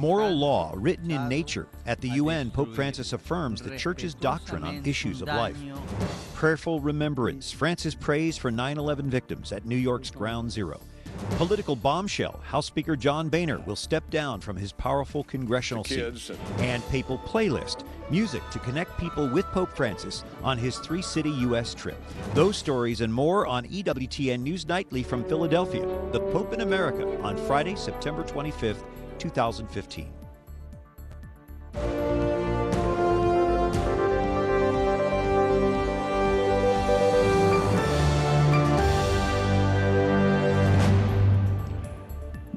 Moral law written in nature. At the UN, Pope Francis affirms the Church's doctrine on issues of life. Prayerful remembrance. Francis prays for 9 11 victims at New York's Ground Zero. Political bombshell. House Speaker John Boehner will step down from his powerful congressional seat. And papal playlist. Music to connect people with Pope Francis on his three city U.S. trip. Those stories and more on EWTN News Nightly from Philadelphia. The Pope in America on Friday, September 25th, 2015.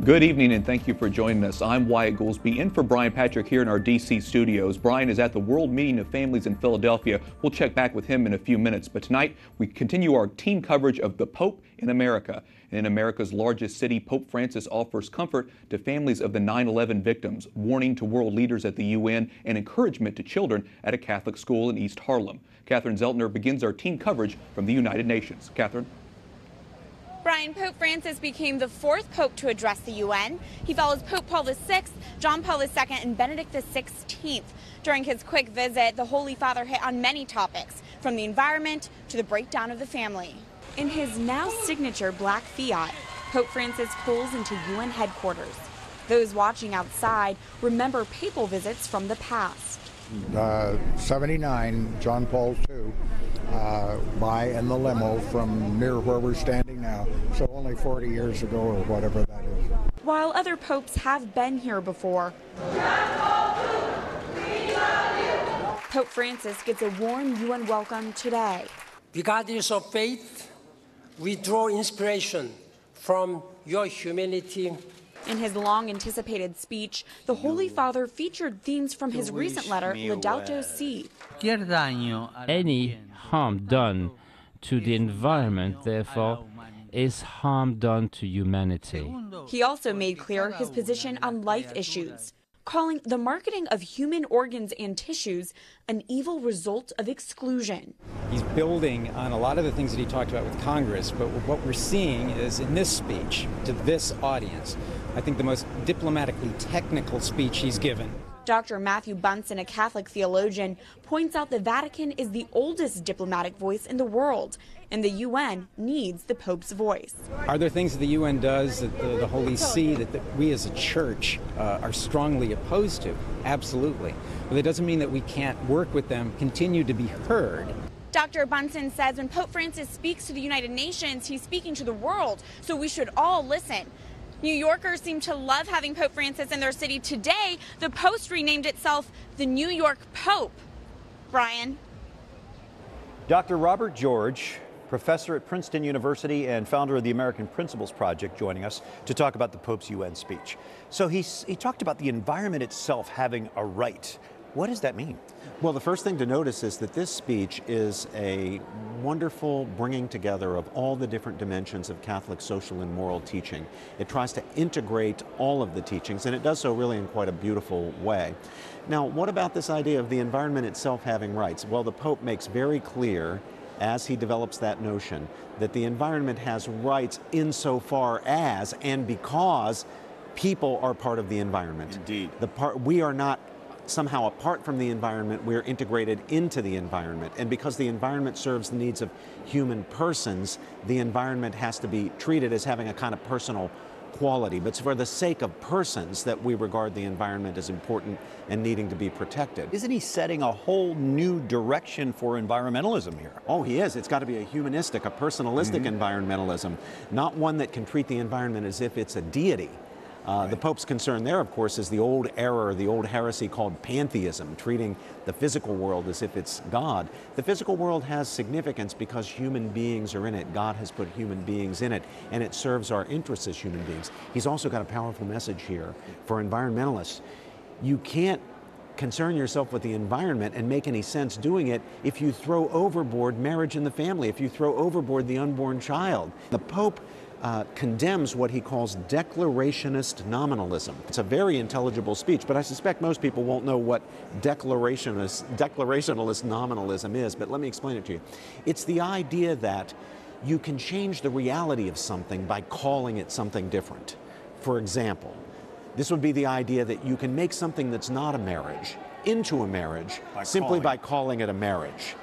Good evening and thank you for joining us. I'm Wyatt Goolsby in for Brian Patrick here in our DC studios. Brian is at the World Meeting of Families in Philadelphia. We'll check back with him in a few minutes. But tonight we continue our team coverage of the Pope in America. In America's largest city, Pope Francis offers comfort to families of the 9 11 victims, warning to world leaders at the UN, and encouragement to children at a Catholic school in East Harlem. Catherine Szeltner begins our team coverage from the United Nations. Catherine? Brian, Pope Francis became the fourth pope to address the UN. He follows Pope Paul VI, John Paul II, and Benedict XVI. During his quick visit, the Holy Father hit on many topics, from the environment to the breakdown of the family. In his now signature black Fiat, Pope Francis pulls into UN headquarters. Those watching outside remember papal visits from the past. Uh, 79, John Paul II, uh, by in the limo from near where we're standing now. So only 40 years ago or whatever that is. While other popes have been here before, Pope Francis gets a warm UN welcome today. Regardless of faith, we draw inspiration from your humility in his long anticipated speech, the Holy Father featured themes from his recent letter, Laudato Si. Any harm done to the environment, therefore, is harm done to humanity. He also made clear his position on life issues calling the marketing of human organs and tissues an evil result of exclusion. He's building on a lot of the things that he talked about with Congress, but what we're seeing is in this speech to this audience, I think the most diplomatically technical speech he's given. Dr. Matthew Bunson, a Catholic theologian, points out the Vatican is the oldest diplomatic voice in the world, and the UN needs the Pope's voice. Are there things that the UN does, that the, the Holy See, that, that, we as a church uh, are strongly opposed to? Absolutely. But that doesn't mean that we can't work with them, continue to be heard. Dr. Bunson says when Pope Francis speaks to the United Nations, he's speaking to the world, so we should all listen. New Yorkers seem to love having Pope Francis in their city. Today, the Post renamed itself the New York Pope. Brian. Dr. Robert George, professor at Princeton University and founder of the American Principles Project, joining us to talk about the Pope's UN speech. So he's, he talked about the environment itself having a right. What does that mean? Well, the first thing to notice is that this speech is a wonderful bringing together of all the different dimensions of Catholic social and moral teaching. It tries to integrate all of the teachings, and it does so really in quite a beautiful way. Now, what about this idea of the environment itself having rights? Well, the Pope makes very clear as he develops that notion that the environment has rights insofar as and because people are part of the environment. Indeed. The part we are not somehow apart from the environment, we're integrated into the environment. And because the environment serves the needs of human persons, the environment has to be treated as having a kind of personal quality. But it's for the sake of persons that we regard the environment as important and needing to be protected. Isn't he setting a whole new direction for environmentalism here? Oh, he is. It's got to be a humanistic, a personalistic mm-hmm. environmentalism, not one that can treat the environment as if it's a deity. Uh, right. The Pope's concern there, of course, is the old error, the old heresy called pantheism, treating the physical world as if it's God. The physical world has significance because human beings are in it. God has put human beings in it, and it serves our interests as human beings. He's also got a powerful message here for environmentalists. You can't concern yourself with the environment and make any sense doing it if you throw overboard marriage and the family, if you throw overboard the unborn child. The Pope uh, condemns what he calls declarationist nominalism. It's a very intelligible speech, but I suspect most people won't know what declarationist, declarationalist nominalism is, but let me explain it to you. It's the idea that you can change the reality of something by calling it something different. For example, This would be the idea that you can make something that's not a marriage into a marriage By simply calling by calling it a marriage.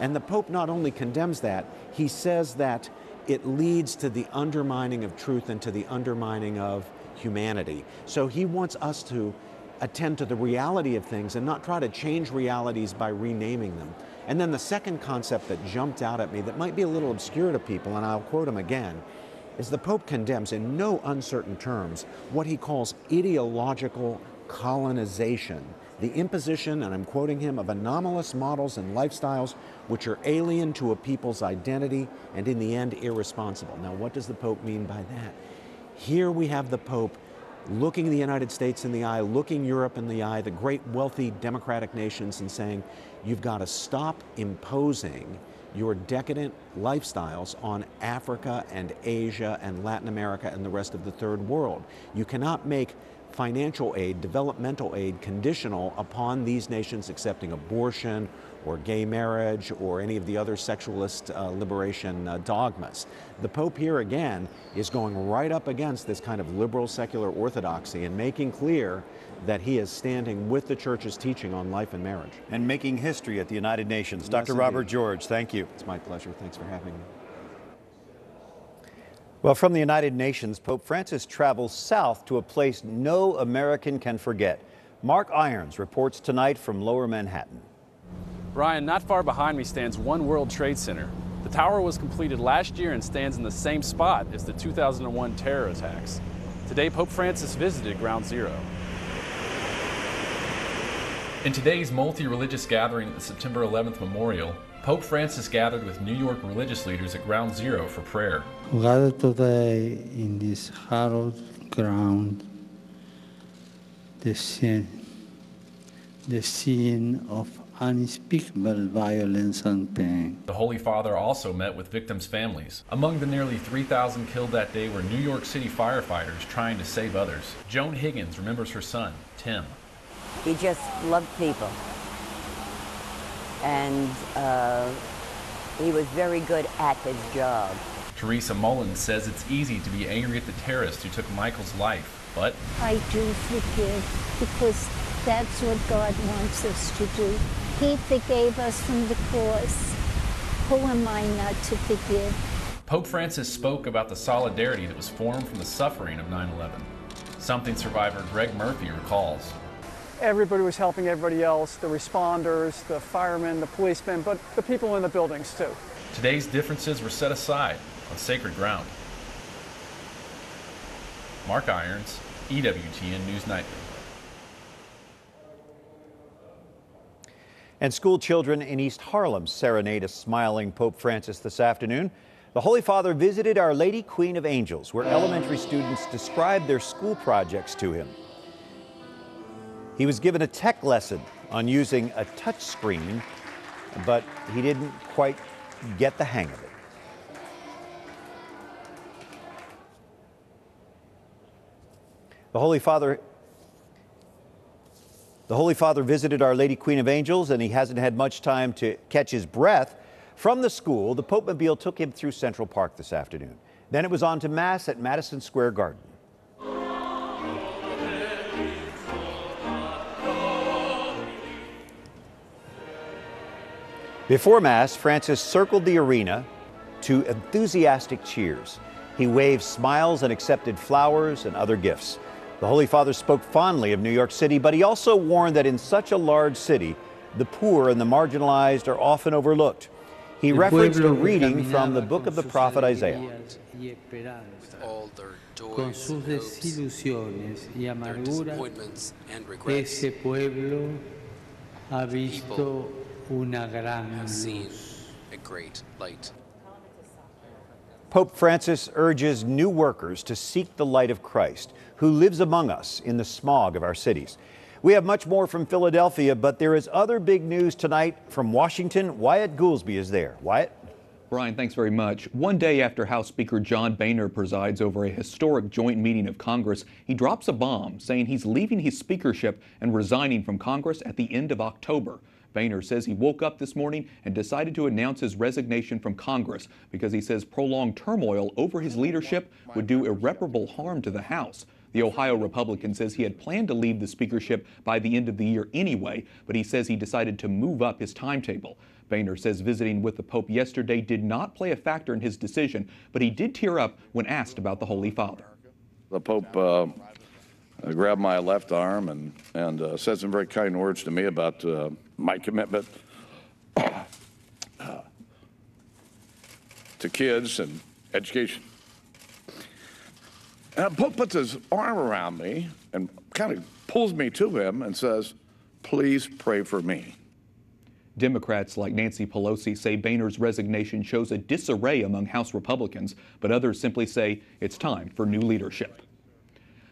And the Pope not only condemns that, he says that it leads to the undermining of truth and to the undermining of humanity. So he wants us to attend to the reality of things and not try to change realities by renaming them. And then the second concept that jumped out at me that might be a little obscure to people, and I'll quote him again, is the Pope condemns in no uncertain terms what he calls ideological colonization, the imposition, and I'm quoting him, of anomalous models and lifestyles which are alien to a people's identity and in the end irresponsible. Now, what does the Pope mean by that? Here we have the Pope looking the United States in the eye, looking Europe in the eye, the great wealthy democratic nations, and saying, you've got to stop imposing your decadent lifestyles on Africa and Asia and Latin America and the rest of the third world. You cannot make financial aid, developmental aid, conditional upon these nations accepting abortion or gay marriage or any of the other sexualist uh, liberation uh, dogmas. The Pope here again is going right up against this kind of liberal secular orthodoxy and making clear that he is standing with the church's teaching on life and marriage. And making history at the United Nations. Yes, Dr. Robert. George, thank you. It's my pleasure. Thanks for having me. Well, from the United Nations, Pope Francis travels south to a place no American can forget. Mark Irons reports tonight from Lower Manhattan. Brian, not far behind me stands One World Trade Center. The tower was completed last year and stands in the same spot as the 2001 terror attacks. Today, Pope Francis visited Ground Zero. In today's multi religious gathering at the September 11th memorial, Pope Francis gathered with New York religious leaders at Ground Zero for prayer. who gathered today in this hallowed ground, the scene, the scene of unspeakable violence and pain. The Holy Father also met with victims' families. Among the nearly 3,000 killed that day were New York City firefighters trying to save others. Joan Higgins remembers her son, Tim. He just loved people. And uh, he was very good at his job. Teresa Mullins says it's easy to be angry at the terrorist who took Michael's life, but I do forgive because that's what God wants us to do. He forgave us from the cross. Who am I not to forgive? Pope Francis spoke about the solidarity that was formed from the suffering of 9 11. Something survivor Greg Murphy recalls. Everybody was helping everybody else the responders, the firemen, the policemen, but the people in the buildings too. Today's differences were set aside on sacred ground. Mark Irons, EWTN News Nightly. And school children in East Harlem serenade a smiling Pope Francis this afternoon. The Holy Father visited Our Lady Queen of Angels, where elementary students described their school projects to him. He was given a tech lesson on using a touch screen, but he didn't quite get the hang of it. The Holy Father the Holy Father visited Our Lady Queen of Angels, and he hasn't had much time to catch his breath. From the school, the Pope Mobile took him through Central Park this afternoon. Then it was on to Mass at Madison Square Garden. Before Mass, Francis circled the arena to enthusiastic cheers. He waved smiles and accepted flowers and other gifts. The Holy Father spoke fondly of New York City, but he also warned that in such a large city, the poor and the marginalized are often overlooked. He referenced a reading from the book of the prophet Isaiah. alegrías y esperanzas, con sus desilusiones y amarguras, ese pueblo ha visto una gran luz. Pope Francis urges New Yorkers to seek the light of Christ, who lives among us in the smog of our cities. We have much more from Philadelphia, but there is other big news tonight from Washington. Wyatt Goolsby is there. Wyatt? Brian, thanks very much. One day after House Speaker John Boehner presides over a historic joint meeting of Congress, he drops a bomb saying he's leaving his speakership and resigning from Congress at the end of October. Boehner says he woke up this morning and decided to announce his resignation from Congress because he says prolonged turmoil over his leadership would do irreparable harm to the House. The Ohio Republican says he had planned to leave the speakership by the end of the year anyway, but he says he decided to move up his timetable. Boehner says visiting with the Pope yesterday did not play a factor in his decision, but he did tear up when asked about the Holy Father. The Pope uh, grabbed my left arm and, and uh, said some very kind words to me about uh, my commitment to kids and education. And Pope puts his arm around me and kind of pulls me to him and says, Please pray for me. Democrats like Nancy Pelosi say Boehner's resignation shows a disarray among House Republicans, but others simply say it's time for new leadership.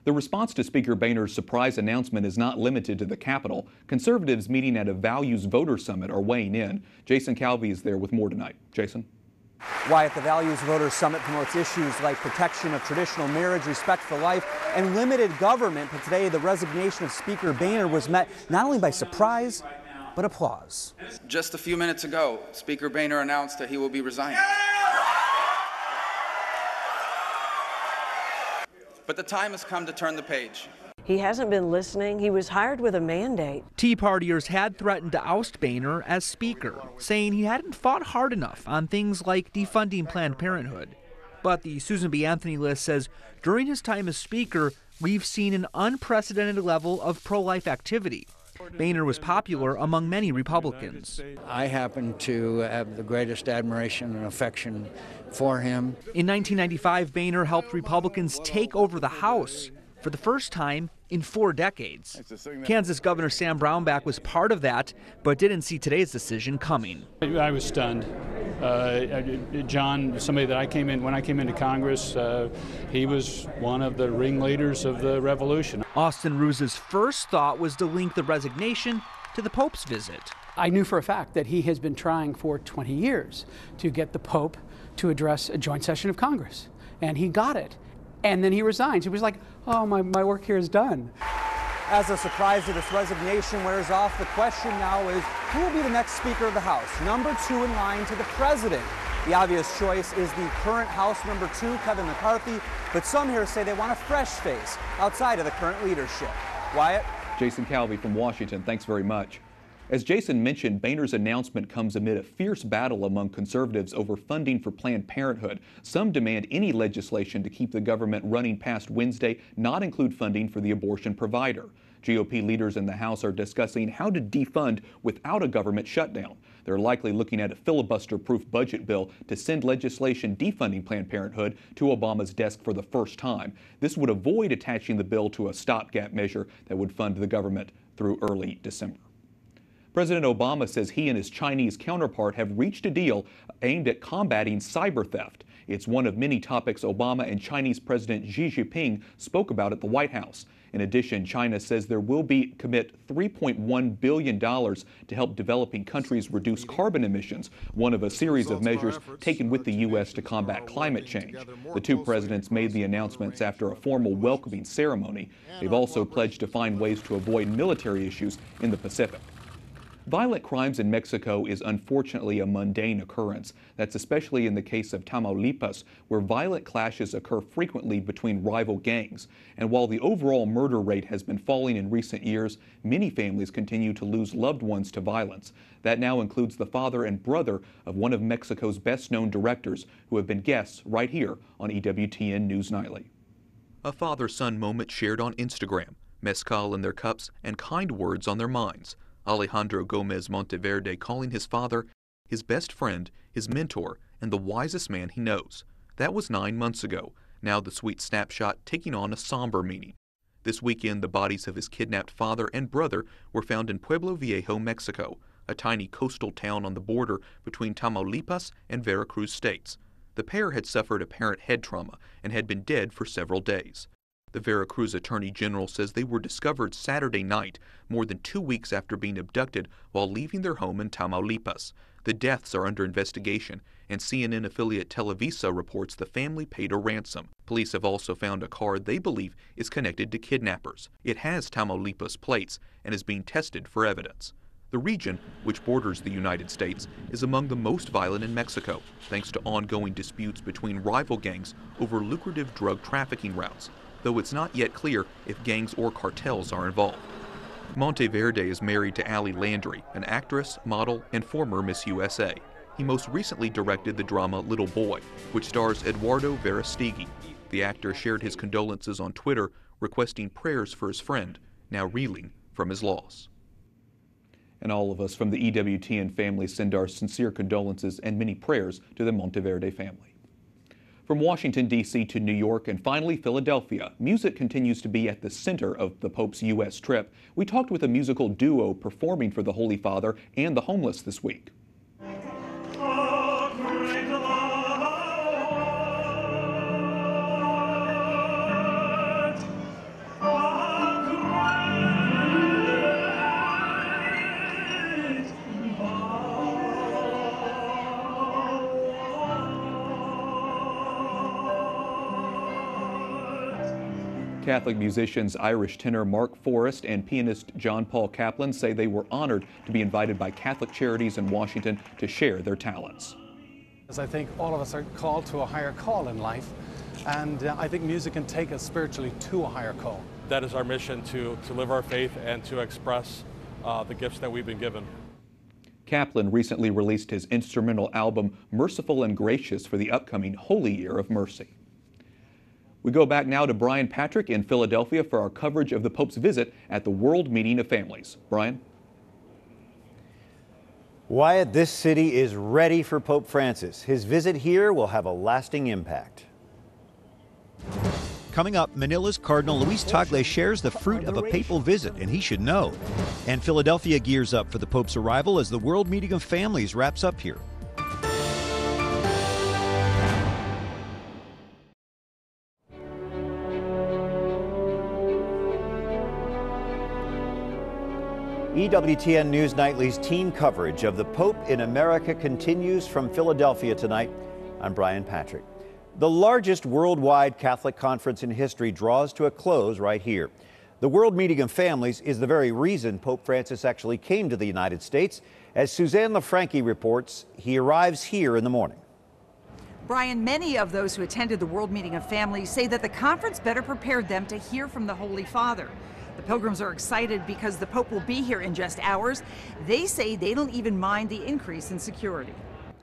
The response to Speaker Boehner's surprise announcement is not limited to the Capitol. Conservatives meeting at a Values Voter Summit are weighing in. Jason Calvi is there with more tonight. Jason? Wyatt, the Values Voter Summit promotes issues like protection of traditional marriage, respect for life, and limited government. But today, the resignation of Speaker Boehner was met not only by surprise, but applause. Just a few minutes ago, Speaker Boehner announced that he will be resigning. But the time has come to turn the page. He hasn't been listening. He was hired with a mandate. Tea Partiers had threatened to oust Boehner as Speaker, saying he hadn't fought hard enough on things like defunding Planned Parenthood. But the Susan B. Anthony list says during his time as Speaker, we've seen an unprecedented level of pro life activity. Boehner was popular among many Republicans. I happen to have the greatest admiration and affection for him. In 1995, Boehner helped Republicans take over the House for the first time in four decades. Kansas Governor Sam Brownback was part of that, but didn't see today's decision coming. I was stunned. Uh, John, somebody that I came in when I came into Congress, uh, he was one of the ringleaders of the revolution. Austin Ruse's first thought was to link the resignation to the Pope's visit. I knew for a fact that he has been trying for 20 years to get the Pope to address a joint session of Congress, and he got it. And then he resigns. He was like, oh, my, my work here is done. As a surprise to this resignation wears off, the question now is who will be the next Speaker of the House? Number two in line to the President. The obvious choice is the current House number two, Kevin McCarthy, but some here say they want a fresh face outside of the current leadership. Wyatt? Jason Calvi from Washington, thanks very much. As Jason mentioned, Boehner's announcement comes amid a fierce battle among conservatives over funding for Planned Parenthood. Some demand any legislation to keep the government running past Wednesday not include funding for the abortion provider. GOP leaders in the House are discussing how to defund without a government shutdown. They're likely looking at a filibuster proof budget bill to send legislation defunding Planned Parenthood to Obama's desk for the first time. This would avoid attaching the bill to a stopgap measure that would fund the government through early December. President Obama says he and his Chinese counterpart have reached a deal aimed at combating cyber theft. It's one of many topics Obama and Chinese President Xi Jinping spoke about at the White House. In addition, China says there will be commit $3.1 billion to help developing countries reduce carbon emissions, one of a series of measures taken with the U.S. to combat climate change. The two presidents made the announcements after a formal welcoming ceremony. They've also pledged to find ways to avoid military issues in the Pacific. Violent crimes in Mexico is unfortunately a mundane occurrence. That's especially in the case of Tamaulipas, where violent clashes occur frequently between rival gangs. And while the overall murder rate has been falling in recent years, many families continue to lose loved ones to violence. That now includes the father and brother of one of Mexico's best known directors, who have been guests right here on EWTN News Nightly. A father son moment shared on Instagram, mezcal in their cups, and kind words on their minds. Alejandro Gomez Monteverde calling his father his best friend, his mentor, and the wisest man he knows. That was nine months ago. Now the sweet snapshot taking on a somber meaning. This weekend, the bodies of his kidnapped father and brother were found in Pueblo Viejo, Mexico, a tiny coastal town on the border between Tamaulipas and Veracruz states. The pair had suffered apparent head trauma and had been dead for several days. The Veracruz Attorney General says they were discovered Saturday night, more than two weeks after being abducted while leaving their home in Tamaulipas. The deaths are under investigation, and CNN affiliate Televisa reports the family paid a ransom. Police have also found a car they believe is connected to kidnappers. It has Tamaulipas plates and is being tested for evidence. The region, which borders the United States, is among the most violent in Mexico, thanks to ongoing disputes between rival gangs over lucrative drug trafficking routes. Though it's not yet clear if gangs or cartels are involved. Monteverde is married to Ali Landry, an actress, model, and former Miss USA. He most recently directed the drama Little Boy, which stars Eduardo Verastegui. The actor shared his condolences on Twitter, requesting prayers for his friend, now reeling from his loss. And all of us from the EWTN family send our sincere condolences and many prayers to the Monteverde family. From Washington, D.C. to New York and finally Philadelphia, music continues to be at the center of the Pope's U.S. trip. We talked with a musical duo performing for the Holy Father and the homeless this week. Catholic musicians Irish tenor Mark Forrest and pianist John Paul Kaplan say they were honored to be invited by Catholic Charities in Washington to share their talents. As I think all of us are called to a higher call in life, and uh, I think music can take us spiritually to a higher call. That is our mission to, to live our faith and to express uh, the gifts that we've been given. Kaplan recently released his instrumental album Merciful and Gracious for the upcoming Holy Year of Mercy. We go back now to Brian Patrick in Philadelphia for our coverage of the Pope's visit at the World Meeting of Families. Brian? Wyatt, this city is ready for Pope Francis. His visit here will have a lasting impact. Coming up, Manila's Cardinal Luis Tagle shares the fruit of a papal visit, and he should know. And Philadelphia gears up for the Pope's arrival as the World Meeting of Families wraps up here. EWTN News Nightly's team coverage of the Pope in America continues from Philadelphia tonight. I'm Brian Patrick. The largest worldwide Catholic conference in history draws to a close right here. The World Meeting of Families is the very reason Pope Francis actually came to the United States. As Suzanne LaFranchi reports, he arrives here in the morning. Brian, many of those who attended the World Meeting of Families say that the conference better prepared them to hear from the Holy Father. The pilgrims are excited because the Pope will be here in just hours. They say they don't even mind the increase in security.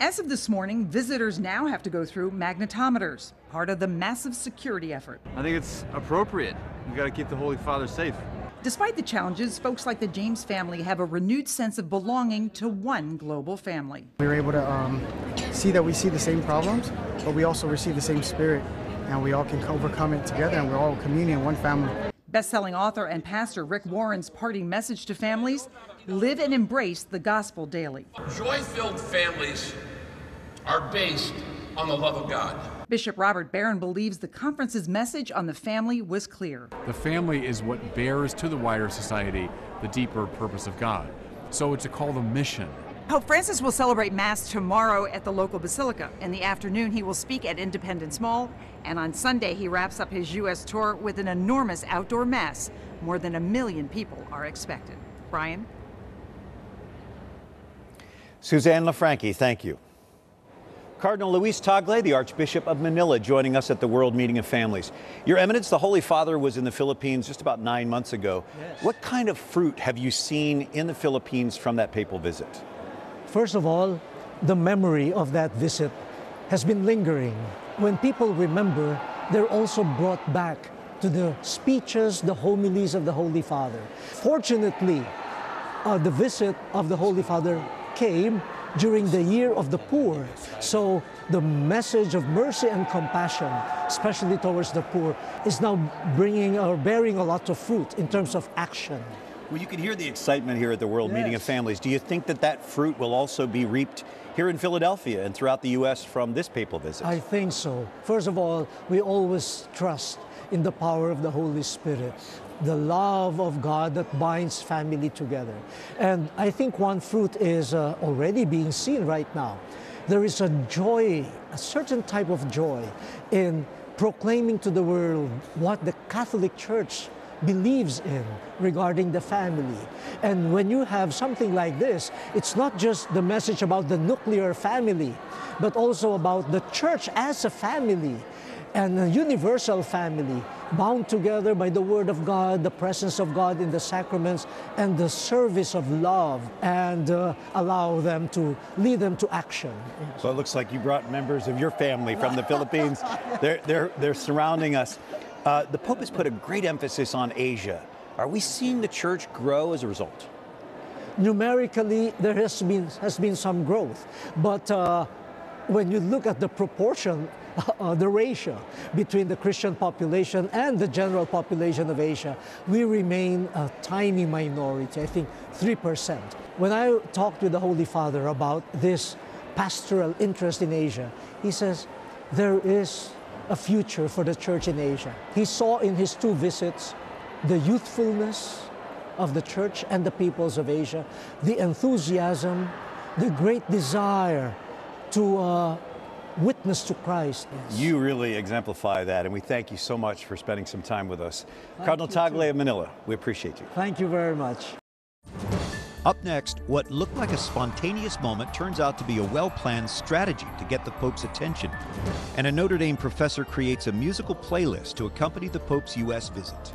As of this morning, visitors now have to go through magnetometers, part of the massive security effort. I think it's appropriate. We've got to keep the Holy Father safe. Despite the challenges, folks like the James family have a renewed sense of belonging to one global family. We were able to um, see that we see the same problems, but we also receive the same spirit, and we all can overcome it together, and we're all communion, one family. Bestselling author and pastor Rick Warren's parting message to families live and embrace the gospel daily. Joy filled families are based on the love of God. Bishop Robert Barron believes the conference's message on the family was clear. The family is what bears to the wider society the deeper purpose of God. So it's a call to mission Pope Francis will celebrate Mass tomorrow at the local basilica. In the afternoon, he will speak at Independence Mall. And on Sunday, he wraps up his U.S. tour with an enormous outdoor Mass. More than a million people are expected. Brian? Suzanne LaFranchi, thank you. Cardinal Luis Tagle, the Archbishop of Manila, joining us at the World Meeting of Families. Your Eminence, the Holy Father was in the Philippines just about nine months ago. Yes. What kind of fruit have you seen in the Philippines from that papal visit? First of all, the memory of that visit has been lingering. When people remember, they're also brought back to the speeches, the homilies of the Holy Father. Fortunately, uh, the visit of the Holy Father came during the year of the poor. So the message of mercy and compassion, especially towards the poor, is now bringing or bearing a lot of fruit in terms of action. Well, you can hear the excitement here at the World yes. Meeting of Families. Do you think that that fruit will also be reaped here in Philadelphia and throughout the U.S. from this papal visit? I think so. First of all, we always trust in the power of the Holy Spirit, the love of God that binds family together. And I think one fruit is uh, already being seen right now. There is a joy, a certain type of joy in proclaiming to the world what the Catholic Church believes in regarding the family. And when you have something like this, it's not just the message about the nuclear family, but also about the church as a family. and a universal family bound together by the Word of God, the presence of God in the sacraments, and the service of love, and uh, allow them to lead them to action. Yes. So it looks like you brought members of your family from the Philippines. They're, they're, they're surrounding us. Uh, the Pope has put a great emphasis on Asia. Are we seeing the church grow as a result? Numerically, there has been, has been some growth, but uh, when you look at the proportion uh, the ratio between the Christian population and the general population of Asia, we remain a tiny minority, I think 3%. When I talked with the Holy Father about this pastoral interest in Asia, he says there is a future for the church in Asia. He saw in his two visits the youthfulness of the church and the peoples of Asia, the enthusiasm, the great desire to uh, witness to Christ. Yes. You really exemplify that, and we thank you so much for spending some time with us. Thank Cardinal Tagle of Manila, we appreciate you. Thank you very much. Up next, what looked like a spontaneous moment turns out to be a well planned strategy to get the Pope's attention. And a Notre Dame professor creates a musical playlist to accompany the Pope's U.S. visit.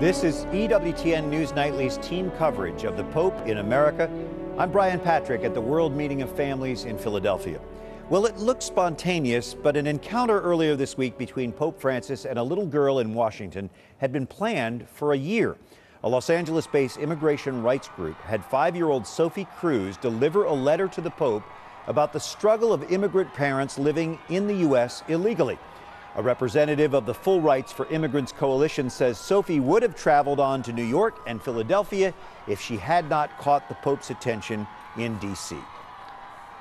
This is EWTN News Nightly's team coverage of the Pope in America. I'm Brian Patrick at the World Meeting of Families in Philadelphia. Well, it looked spontaneous, but an encounter earlier this week between Pope Francis and a little girl in Washington had been planned for a year. A Los Angeles based immigration rights group had five year old Sophie Cruz deliver a letter to the Pope about the struggle of immigrant parents living in the U.S. illegally. A representative of the Full Rights for Immigrants Coalition says Sophie would have traveled on to New York and Philadelphia if she had not caught the Pope's attention in D.C.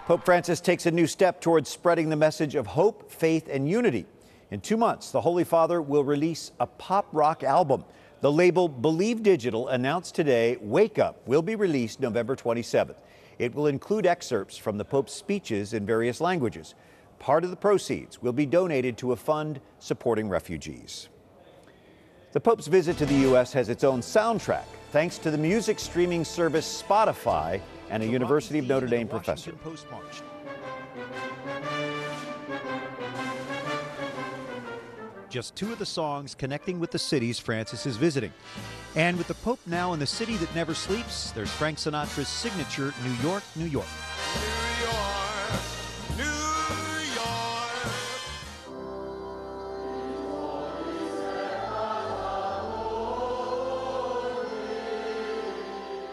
Pope Francis takes a new step towards spreading the message of hope, faith, and unity. In two months, the Holy Father will release a pop rock album. The label Believe Digital announced today Wake Up will be released November 27th. It will include excerpts from the Pope's speeches in various languages. Part of the proceeds will be donated to a fund supporting refugees. The Pope's visit to the U.S. has its own soundtrack, thanks to the music streaming service Spotify and a University of Notre Dame professor. Just two of the songs connecting with the cities Francis is visiting. And with the Pope now in the city that never sleeps, there's Frank Sinatra's signature New York, New York.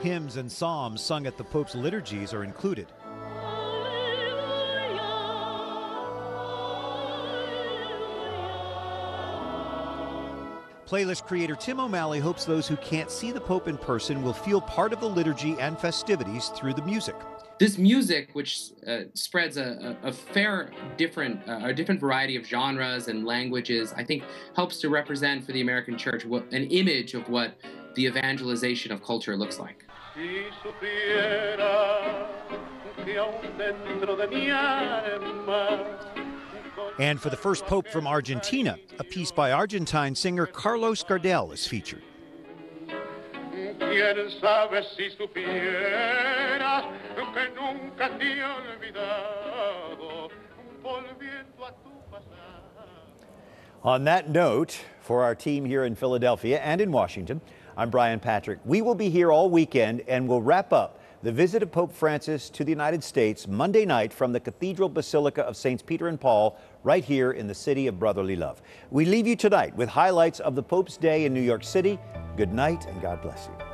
Hymns and psalms sung at the Pope's liturgies are included. Playlist creator Tim O'Malley hopes those who can't see the Pope in person will feel part of the liturgy and festivities through the music. This music, which uh, spreads a, a, fair different uh, a different variety of genres and languages, I think helps to represent for the American Church what, an image of what the evangelization of culture looks like. Si supiera que aún dentro de mi alma and for the first pope from Argentina, a piece by Argentine singer Carlos Gardel is featured. On that note, for our team here in Philadelphia and in Washington, I'm Brian Patrick. We will be here all weekend and we'll wrap up the visit of Pope Francis to the United States Monday night from the Cathedral Basilica of Saints Peter and Paul right here in the city of brotherly love. We leave you tonight with highlights of the Pope's Day in New York City. Good night and God bless you.